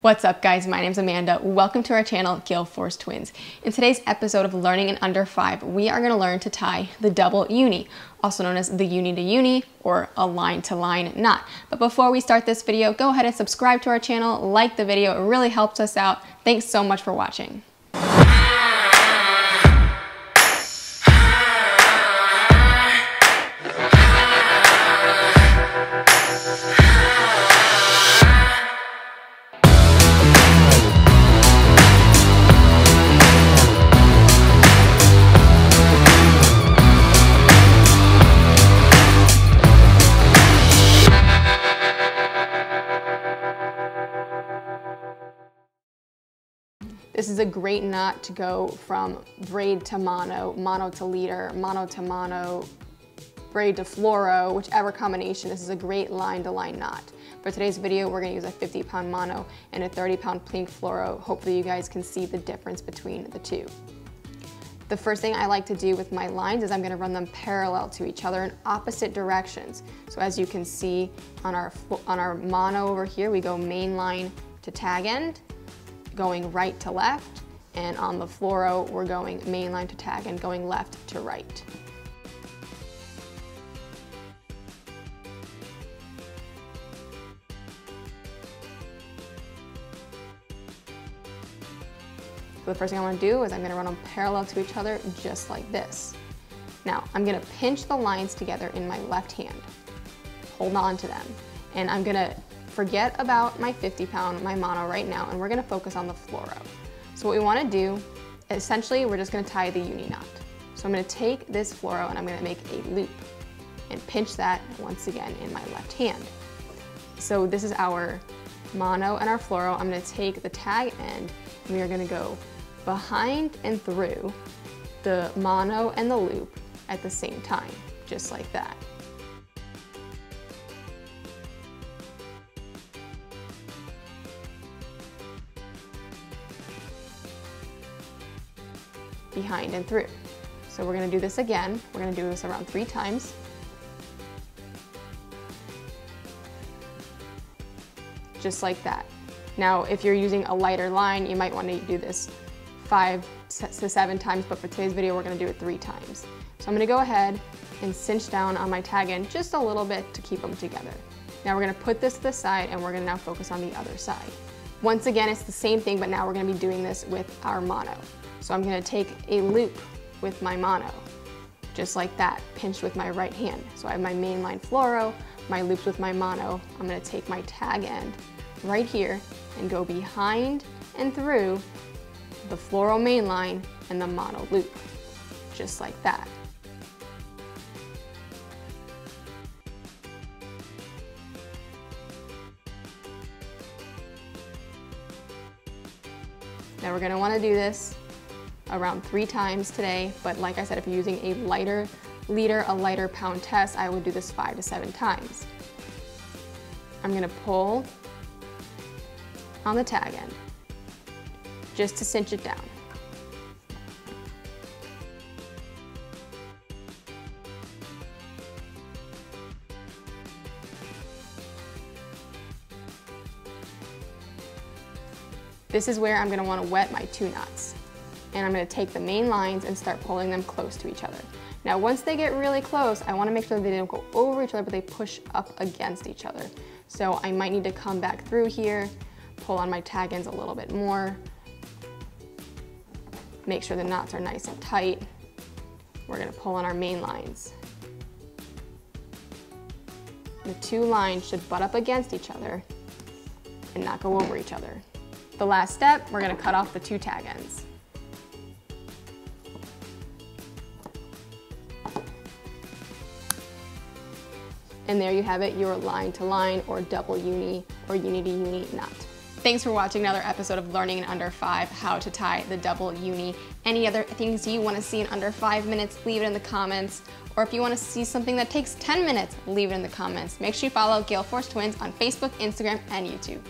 What's up guys, my name is Amanda. Welcome to our channel, Gale Force Twins. In today's episode of Learning in Under 5, we are gonna learn to tie the double uni, also known as the uni to uni or a line to line knot. But before we start this video, go ahead and subscribe to our channel, like the video, it really helps us out. Thanks so much for watching. This is a great knot to go from braid to mono, mono to leader, mono to mono, braid to fluoro, whichever combination. This is a great line to line knot. For today's video, we're gonna use a 50 pound mono and a 30 pound pink fluoro. Hopefully you guys can see the difference between the two. The first thing I like to do with my lines is I'm gonna run them parallel to each other in opposite directions. So as you can see on our, on our mono over here, we go main line to tag end, going right to left, and on the fluoro, we're going main line to tag end going left to right. So the first thing I wanna do is I'm gonna run them parallel to each other just like this. Now, I'm gonna pinch the lines together in my left hand, hold on to them, and I'm gonna forget about my 50 pound, my mono right now, and we're gonna focus on the fluoro. So what we wanna do, essentially, we're just gonna tie the uni knot. So I'm gonna take this fluoro and I'm gonna make a loop and pinch that once again in my left hand. So this is our mono and our fluoro. I'm gonna take the tag end and we are gonna go behind and through the mono and the loop at the same time, just like that. Behind and through. So we're gonna do this again. We're gonna do this around three times. Just like that. Now, if you're using a lighter line, you might wanna do this five to seven times, but for today's video, we're gonna do it three times. So I'm gonna go ahead and cinch down on my tag end just a little bit to keep them together. Now we're gonna put this to the side and we're gonna now focus on the other side. Once again, it's the same thing, but now we're gonna be doing this with our mono. So I'm gonna take a loop with my mono, just like that, pinched with my right hand. So I have my main line fluoro, my loops with my mono. I'm gonna take my tag end right here and go behind and through the fluoro main line and the mono loop, just like that. Now we're gonna wanna do this around three times today, but like I said, if you're using a lighter leader, a lighter pound test, I would do this five to seven times. I'm gonna pull on the tag end, just to cinch it down. This is where I'm gonna wanna wet my two knots. And I'm gonna take the main lines and start pulling them close to each other. Now, once they get really close, I wanna make sure they don't go over each other, but they push up against each other. So I might need to come back through here, pull on my tag ends a little bit more, make sure the knots are nice and tight. We're gonna pull on our main lines. The two lines should butt up against each other and not go over each other. The last step, we're gonna cut off the two tag ends. And there you have it, your line to line or double uni or uni to uni knot. Thanks for watching another episode of Learning in Under 5, how to tie the double uni. Any other things you wanna see in under five minutes, leave it in the comments. Or if you wanna see something that takes 10 minutes, leave it in the comments. Make sure you follow Gale Force Twins on Facebook, Instagram, and YouTube.